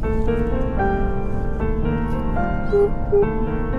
Thank you.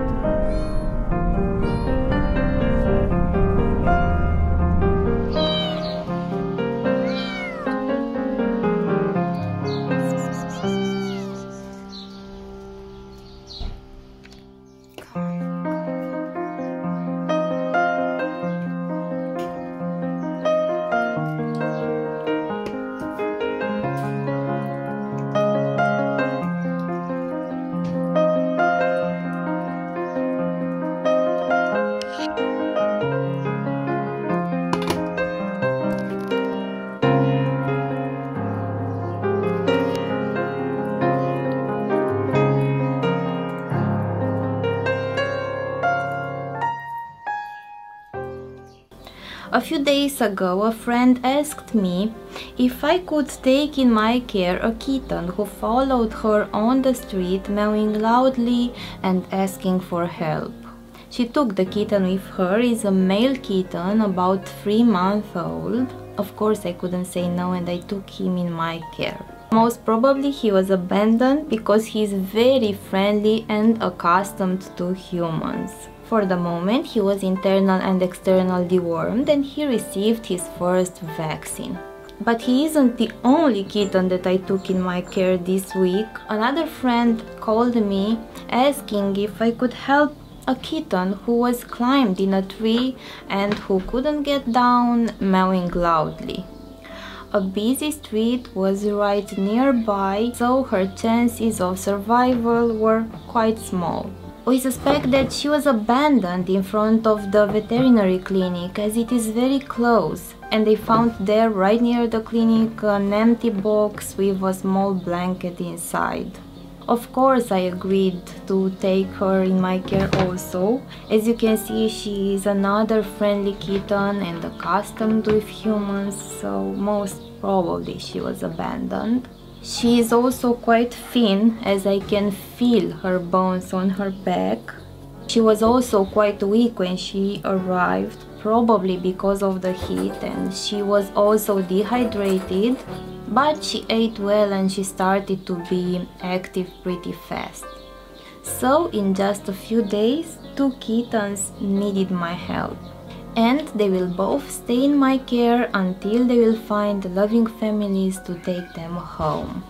A few days ago, a friend asked me if I could take in my care a kitten who followed her on the street, mewing loudly and asking for help. She took the kitten with her, is a male kitten about three months old. Of course, I couldn't say no and I took him in my care. Most probably he was abandoned because he is very friendly and accustomed to humans. For the moment, he was internal and external dewormed and he received his first vaccine. But he isn't the only kitten that I took in my care this week. Another friend called me asking if I could help a kitten who was climbed in a tree and who couldn't get down, mewing loudly. A busy street was right nearby, so her chances of survival were quite small. We suspect that she was abandoned in front of the veterinary clinic as it is very close and they found there right near the clinic an empty box with a small blanket inside. Of course I agreed to take her in my care also. As you can see she is another friendly kitten and accustomed with humans so most probably she was abandoned. She is also quite thin as I can feel her bones on her back. She was also quite weak when she arrived, probably because of the heat and she was also dehydrated, but she ate well and she started to be active pretty fast. So in just a few days, two kittens needed my help and they will both stay in my care until they will find loving families to take them home.